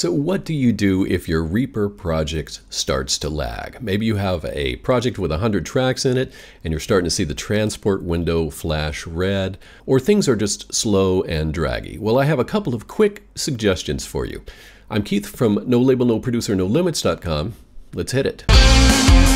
So what do you do if your Reaper project starts to lag? Maybe you have a project with 100 tracks in it and you're starting to see the transport window flash red, or things are just slow and draggy. Well, I have a couple of quick suggestions for you. I'm Keith from No Label, No Producer, No Limits.com. Let's hit it.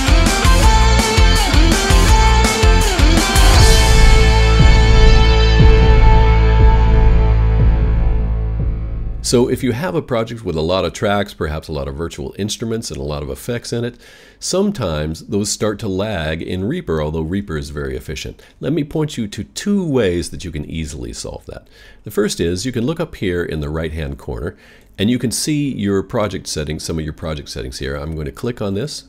So if you have a project with a lot of tracks, perhaps a lot of virtual instruments and a lot of effects in it, sometimes those start to lag in Reaper, although Reaper is very efficient. Let me point you to two ways that you can easily solve that. The first is you can look up here in the right-hand corner and you can see your project settings, some of your project settings here. I'm going to click on this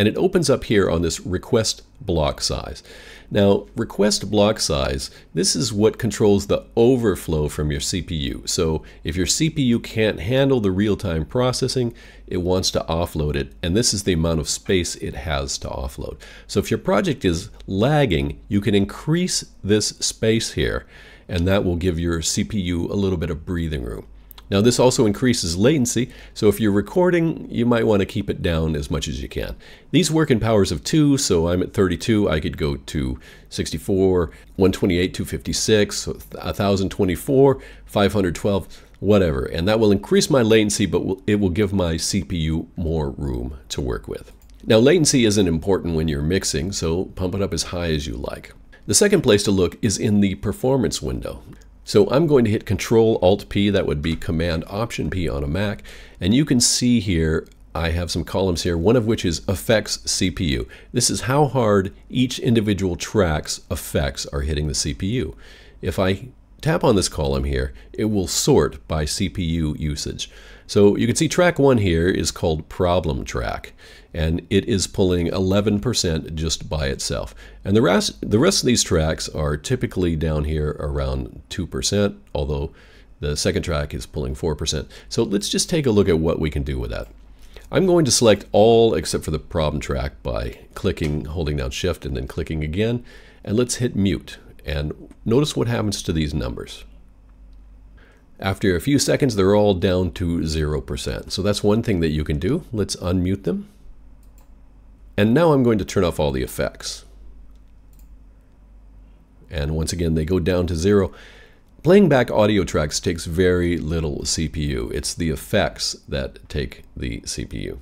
and it opens up here on this request block size. Now, request block size, this is what controls the overflow from your CPU. So if your CPU can't handle the real-time processing, it wants to offload it, and this is the amount of space it has to offload. So if your project is lagging, you can increase this space here, and that will give your CPU a little bit of breathing room. Now this also increases latency, so if you're recording, you might want to keep it down as much as you can. These work in powers of 2, so I'm at 32, I could go to 64, 128, 256, 1024, 512, whatever. And that will increase my latency, but it will give my CPU more room to work with. Now latency isn't important when you're mixing, so pump it up as high as you like. The second place to look is in the performance window. So I'm going to hit Control Alt P, that would be Command Option P on a Mac, and you can see here I have some columns here, one of which is effects CPU. This is how hard each individual track's effects are hitting the CPU. If I tap on this column here, it will sort by CPU usage. So you can see track one here is called problem track, and it is pulling 11% just by itself. And the rest, the rest of these tracks are typically down here around 2%, although the second track is pulling 4%. So let's just take a look at what we can do with that. I'm going to select all except for the problem track by clicking, holding down shift and then clicking again. And let's hit mute. And notice what happens to these numbers. After a few seconds, they're all down to 0%. So that's one thing that you can do. Let's unmute them. And now I'm going to turn off all the effects. And once again, they go down to zero. Playing back audio tracks takes very little CPU. It's the effects that take the CPU.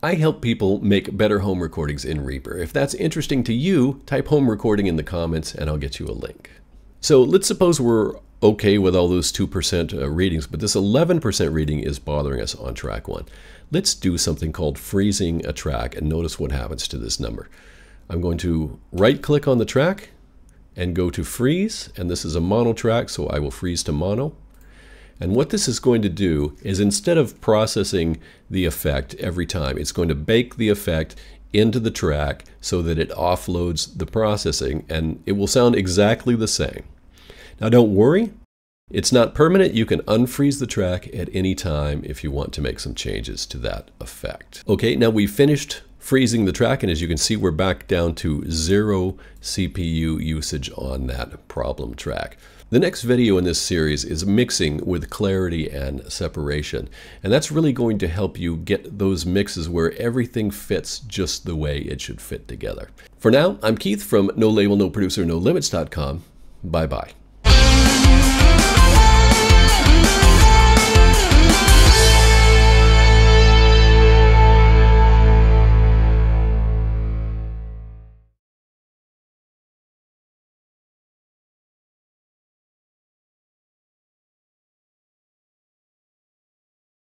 I help people make better home recordings in Reaper. If that's interesting to you, type home recording in the comments and I'll get you a link. So let's suppose we're okay with all those 2% uh, readings, but this 11% reading is bothering us on track one. Let's do something called freezing a track and notice what happens to this number. I'm going to right click on the track and go to freeze, and this is a mono track, so I will freeze to mono. And what this is going to do is instead of processing the effect every time, it's going to bake the effect into the track so that it offloads the processing and it will sound exactly the same. Now don't worry, it's not permanent. You can unfreeze the track at any time if you want to make some changes to that effect. Okay, now we finished freezing the track and as you can see we're back down to zero CPU usage on that problem track. The next video in this series is mixing with clarity and separation. And that's really going to help you get those mixes where everything fits just the way it should fit together. For now, I'm Keith from No Label, No Producer, No Limits.com. Bye bye.